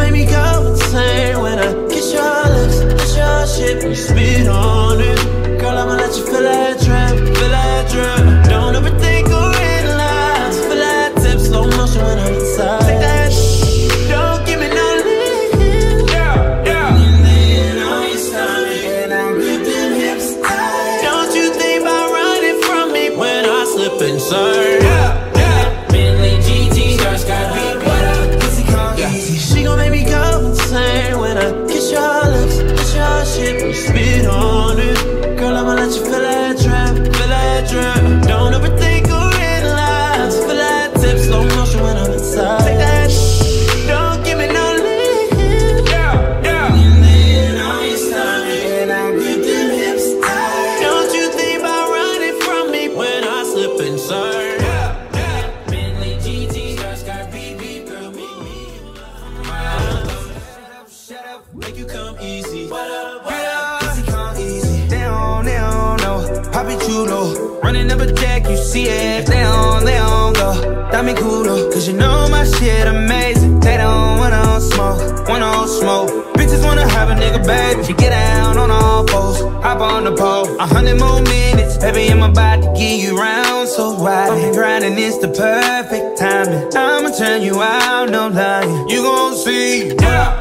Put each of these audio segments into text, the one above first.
make me go insane when I kiss your lips, kiss your shit, and spit on know. Running up a jack, you see it. They don't, they don't go. Dame culo. Cause you know my shit amazing. They don't wanna smoke, wanna smoke. Bitches wanna have a nigga baby. She get down on all fours. Hop on the pole. A hundred more minutes. Baby, I'm about to give you round. So right. I'm grinding, it's the perfect timing. I'ma turn you out, no lying. You gon' see. Yeah.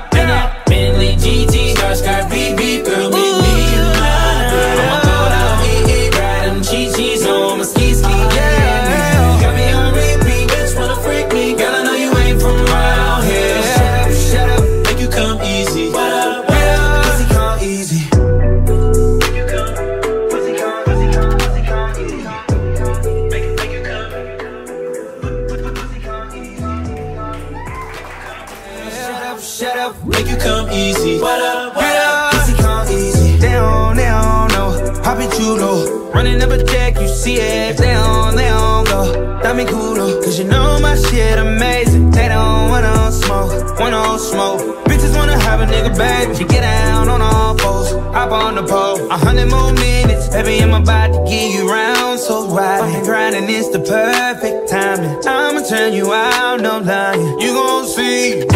Shut up. Make you come easy. What up, what up? Easy come easy. They don't, they don't know. Poppy chulo. Running up a jack, you see it. They don't, they don't go. Dame culo. Cause you know my shit amazing. They don't wanna smoke, wanna smoke. Bitches wanna have a nigga baby. She get down on all fours. Hop on the pole. A hundred more minutes. Baby, I'm about to give you round. So right. I'm grinding, it's the perfect timing. I'ma turn you out, no lying. You gon' see.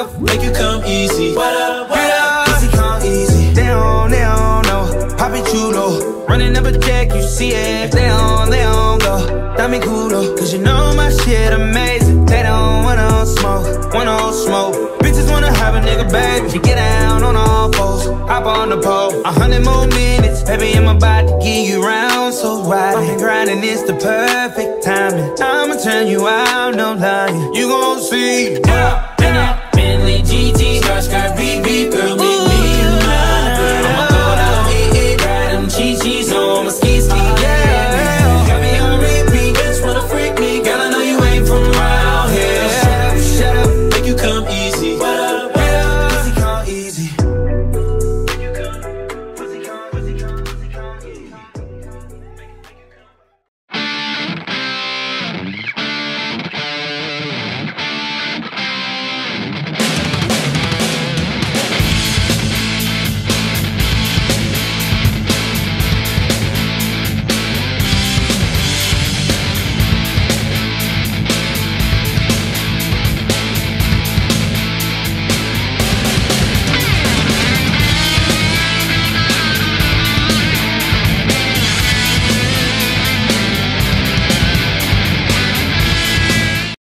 Up. Make you come easy. What up, what up? Pussy come easy. They don't, they don't know. Poppy chulo. Running up a jack, you see it. They don't, they don't go. Dame culo. Cause you know my shit amazing. They don't wanna smoke, wanna smoke. Bitches wanna have a nigga baby. She get down on all fours. Hop on the pole. A hundred more minutes. Baby, I'm about to give you round. So right. I'm grinding, it's the perfect timing. I'ma turn you out, no lying. You gon' see. Yeah,